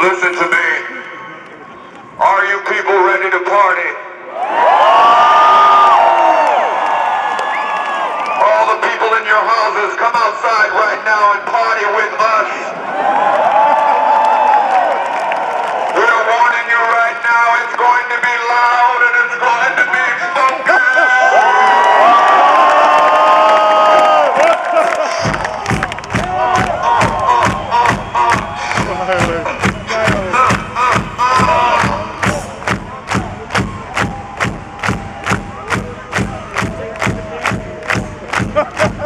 Listen to me. Are you people ready to party? All the people in your houses, come outside right now and party with us. Ha ha ha!